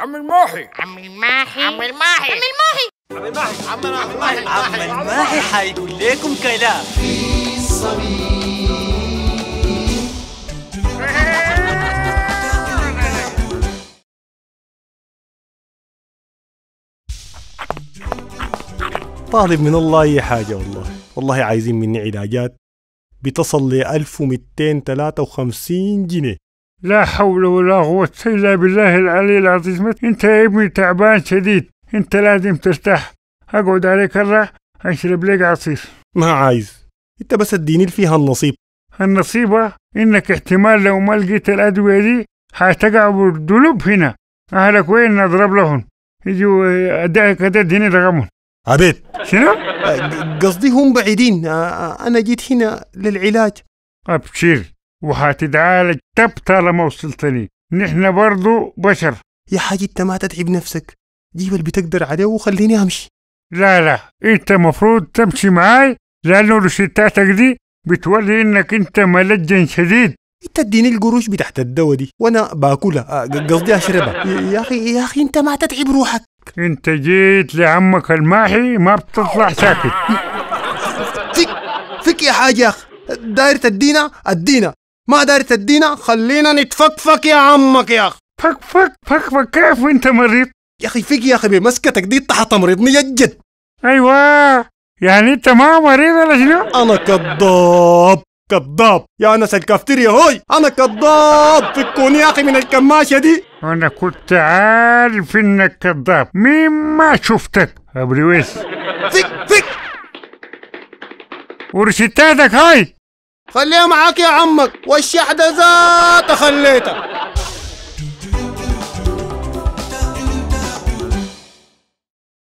عم الماحي. عم الماحي. عم الماحي. عم الماحي. عم الماحي. عم الماحي. عم الماحي. حيقول لكم كلام طالب من الله أي حاجة والله. والله عايزين مني علاجات بتصل ل 1253 جنيه. لا حول ولا قوة إلا بالله العلي العظيم. أنت يا ابني تعبان شديد. أنت لازم ترتاح. أقعد عليك الراح أشرب لك عصير. ما عايز. أنت بس اديني فيها النصيب. النصيبة؟ إنك احتمال لو ما لقيت الأدوية دي حتقع بالدلوب هنا. أهلك وين نضرب لهم؟ يجوا أدائك أديني رقمهم. عبيد. شنو؟ قصدي هم بعيدين. أنا جيت هنا للعلاج. أبشر. وحتتعالج تب طالما وصلتني نحن برضو بشر. يا حاج انت ما تتعب نفسك. جيب اللي بتقدر عليه وخليني أمشي. لا لا. انت مفروض تمشي معاي لأنه روشتاتك دي بتوري إنك انت ملجن شديد. انت اديني القروش بتاعت الدواء دي وأنا باكلها. آه، قصدي أشربها. يا- يا أخي يا أخي انت ما تتعب روحك. انت جيت لعمك الماحي ما بتطلع ساكت. فيك فيك يا حاج يا أخ. داير تدينا؟ أدينا. ما داير تدينا خلينا نتفكفك يا عمك يا اخ فك فك فك فك كيف وانت مريض؟ يا أخي فيك يا أخي بمسكتك دي انت حتمرضني جد. أيوه. يعني أنت ما مريض ولا شنو؟ أنا كذاب كذاب. يا ناس الكافتيريا هوي. أنا كذاب. فكوني يا أخي من الكماشة دي. أنا كنت عارف إنك كذاب. مين ما شفتك؟ أبريويس. فيك فيك. ورشتاتك هاي. خليها معاك يا عمك والشحدة ذات خليتها